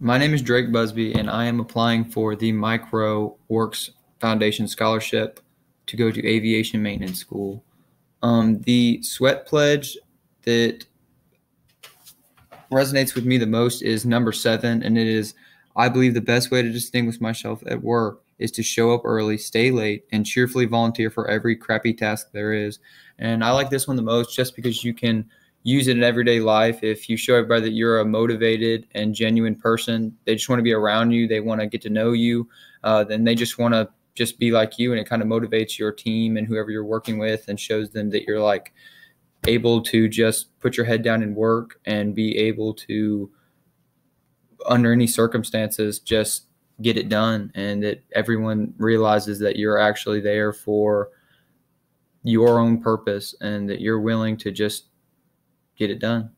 My name is Drake Busby, and I am applying for the Micro Works Foundation Scholarship to go to aviation maintenance school. Um, the sweat pledge that resonates with me the most is number seven, and it is I believe the best way to distinguish myself at work is to show up early, stay late, and cheerfully volunteer for every crappy task there is. And I like this one the most just because you can use it in everyday life. If you show everybody that you're a motivated and genuine person, they just want to be around you, they want to get to know you, uh, then they just want to just be like you, and it kind of motivates your team and whoever you're working with, and shows them that you're like able to just put your head down and work and be able to under any circumstances just get it done and that everyone realizes that you're actually there for your own purpose and that you're willing to just get it done.